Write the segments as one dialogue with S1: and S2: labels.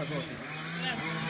S1: fazer aqui.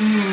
S2: Mm.